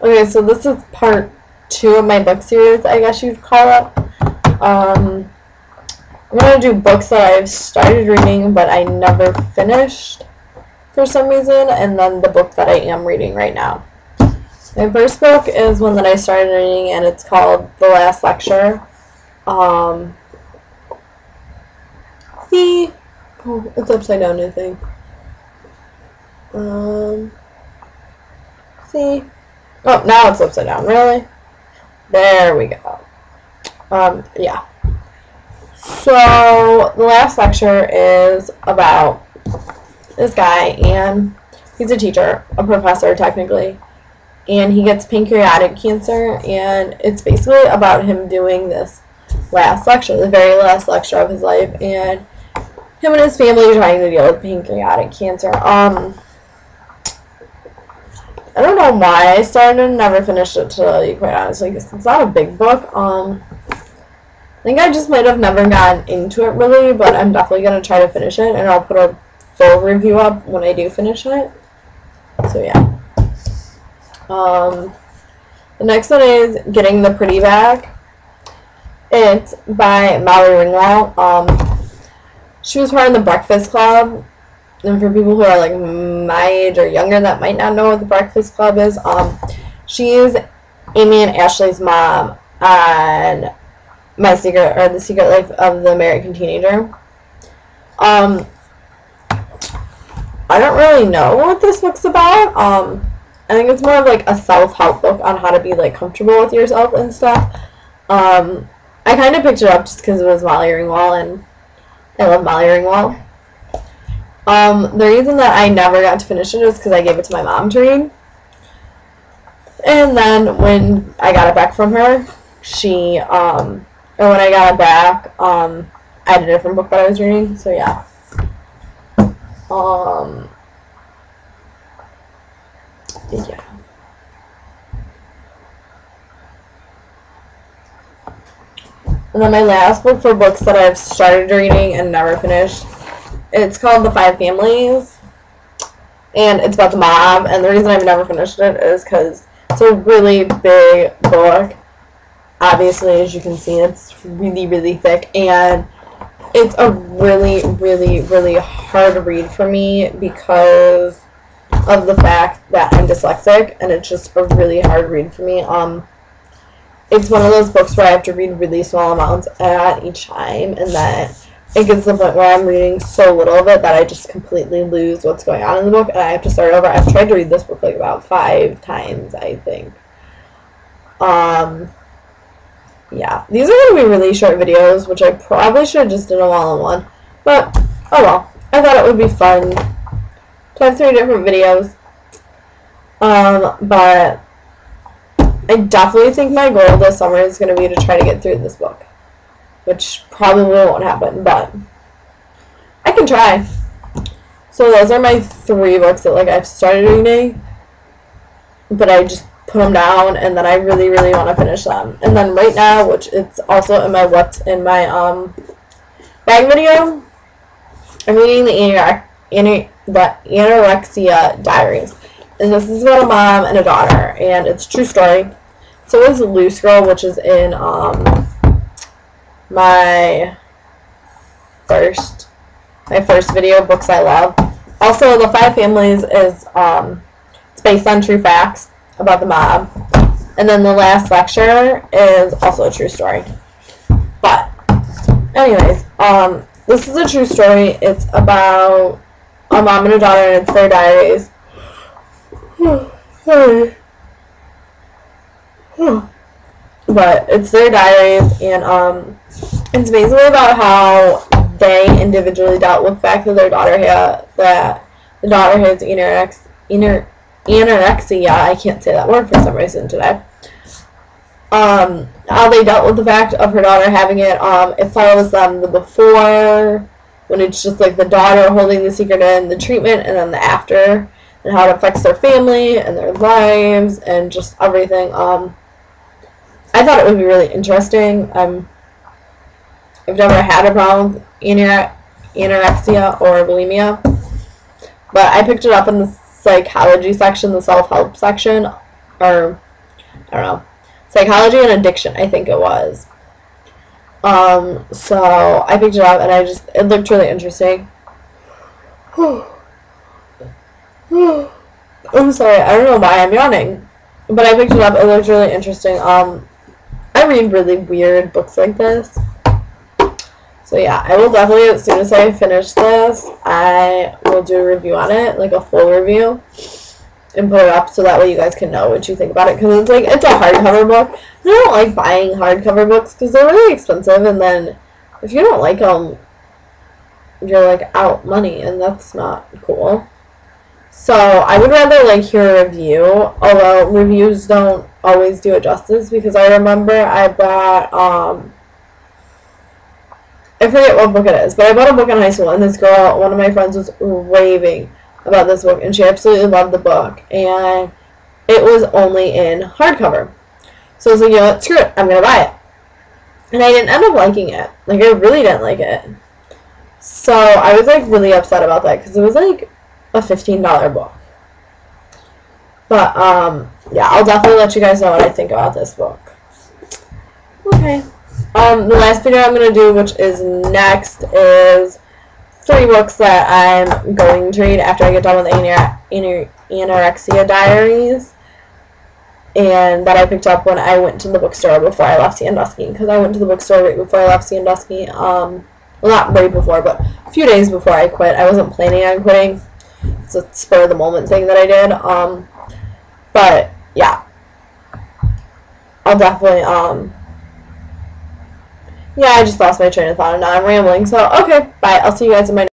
Okay, so this is part two of my book series, I guess you'd call it. Um, I'm going to do books that I've started reading but I never finished for some reason, and then the book that I am reading right now. My first book is one that I started reading, and it's called The Last Lecture. Um, see, oh, it's upside down, I think. Um, see, oh, now it's upside down. Really? There we go. Um, yeah. So the last lecture is about this guy, and he's a teacher, a professor technically, and he gets pancreatic cancer, and it's basically about him doing this last lecture, the very last lecture of his life, and him and his family trying to deal with pancreatic cancer. Um, I don't know why I started and never finished it, to tell you quite honestly, because it's not a big book. Um, I think I just might have never gotten into it really, but I'm definitely going to try to finish it, and I'll put a full review up when I do finish it. So yeah. Um, the next one is Getting the Pretty Back. It's by Molly Ringwald. Um, she was part of the Breakfast Club. And for people who are like my age or younger that might not know what the Breakfast Club is, um, she is Amy and Ashley's mom on My Secret or The Secret Life of the American Teenager. Um, I don't really know what this book's about. Um, I think it's more of like a self-help book on how to be like comfortable with yourself and stuff. Um, I kind of picked it up just because it was Molly Ringwald and I love Molly Ringwald. Um, the reason that I never got to finish it is because I gave it to my mom to read. And then when I got it back from her, she, um, when I got it back, um, I had a different book that I was reading, so yeah. Um, yeah. And then my last book for books that I've started reading and never finished, it's called The Five Families. And it's about the mob. And the reason I've never finished it is because it's a really big book. Obviously, as you can see, it's really, really thick. And it's a really, really, really hard read for me because of the fact that I'm dyslexic, and it's just a really hard read for me. Um, it's one of those books where I have to read really small amounts at each time, and then it gets to the point where I'm reading so little of it that I just completely lose what's going on in the book, and I have to start over. I've tried to read this book like about five times, I think. Um, yeah, these are going to be really short videos, which I probably should have just done them all in one. But, oh well. I thought it would be fun to have three different videos. Um, but I definitely think my goal this summer is going to be to try to get through this book. Which probably won't happen, but I can try. So those are my three books that like I've started reading. But I just put them down, and then I really, really want to finish them. And then right now, which it's also in my what's in my um bag video, I'm reading the Anorex- the Anorexia Diaries. And this is about a mom and a daughter, and it's true story. So is Loose Girl, which is in um my first my first video, Books I Love. Also, The Five Families is um it's based on true facts about the mob. And then the last lecture is also a true story. But, anyways, um, this is a true story. It's about a mom and a daughter, and it's their diaries. but it's their diaries, and um, it's basically about how they individually dealt with the fact that their daughter had that the daughter has anorex, inner anorexia. I can't say that word for some reason today. Um, how they dealt with the fact of her daughter having it. Um, it follows them the before, when it's just like the daughter holding the secret in, the treatment, and then the after, and how it affects their family and their lives and just everything. Um, I thought it would be really interesting. Um, I've never had a problem with anorexia or bulimia, but I picked it up in the psychology section, the self-help section, or I don't know. Psychology and Addiction, I think it was. Um, so I picked it up and I just, it looked really interesting. I'm sorry, I don't know why I'm yawning. But I picked it up, it looked really interesting. Um, read really weird books like this. So yeah, I will definitely, as soon as I finish this, I will do a review on it, like a full review, and put it up so that way you guys can know what you think about it. Because it's like, it's a hardcover book. I don't like buying hardcover books because they're really expensive, and then if you don't like them, you're like out money, and that's not cool. So I would rather like hear a review, although reviews don't always do it justice because I remember I bought um I forget what book it is, but I bought a book in high school and this girl, one of my friends was raving about this book and she absolutely loved the book and it was only in hardcover. So I was like, you know what, screw it, I'm gonna buy it. And I didn't end up liking it. Like I really didn't like it. So I was like really upset about that because it was like a $15 book. But, um, yeah, I'll definitely let you guys know what I think about this book. Okay. Um, the last video I'm going to do, which is next, is three books that I'm going to read after I get done with Anor Anor Anorexia Diaries. And that I picked up when I went to the bookstore before I left Sandusky. Because I went to the bookstore right before I left Sandusky. Um, well, not right before, but a few days before I quit. I wasn't planning on quitting. It's a spur of the moment thing that I did. Um, but yeah, I'll definitely. Um, yeah, I just lost my train of thought and now I'm rambling. So okay, bye. I'll see you guys in my.